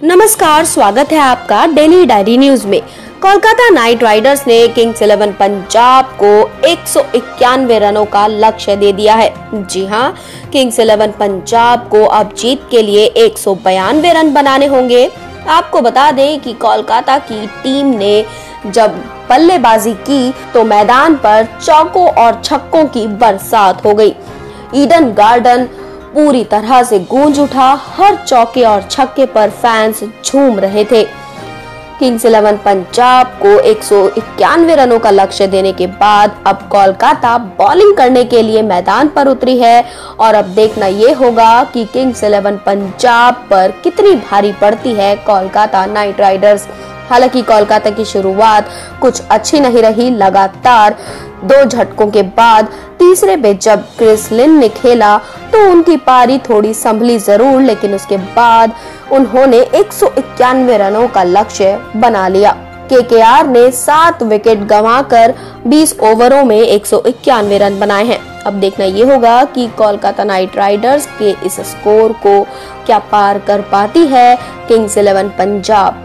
नमस्कार, स्वागत है आपका डेली डायरी न्यूज़ में। कोलकाता नाइट राइडर्स ने किंग्स इलेवन पंजाब को एक सौ इक्यानवे रनों का लक्ष्य दे दिया है। जी हाँ, किंग्स इलेवन पंजाब को अब जीत के लिए एक रन बनाने होंगे। आपको बता दें कि कोलकाता की टीम ने जब बल्लेबाजी की तो मैदान पर चौकों और छक्कों की बरसात हो गई। ईडन गार्डन पूरी तरह से गूंज उठा, हर चौके और छक्के पर फैंस झूम रहे थे। किंग्स इलेवन पंजाब को एक रनों का लक्ष्य देने के बाद अब कोलकाता बॉलिंग करने के लिए मैदान पर उतरी है। और अब देखना ये होगा कि किंग्स इलेवन पंजाब पर कितनी भारी पड़ती है कोलकाता नाइट राइडर्स हालाँकि कोलकाता की शुरुआत कुछ अच्छी नहीं रही, लगातार दो झटकों के बाद तीसरे में जब क्रिस लिन ने खेला तो उनकी पारी थोड़ी संभली ज़रूर, लेकिन उसके बाद उन्होंने एक सौ इक्यानवे रनों का लक्ष्य बना लिया। केकेआर ने सात विकेट गंवाकर 20 ओवरों में एक सौ इक्यानवे रन बनाए हैं। अब देखना ये होगा कि कोलकाता नाइट राइडर्स के इस स्कोर को क्या पार कर पाती है। Kings eleven Punjab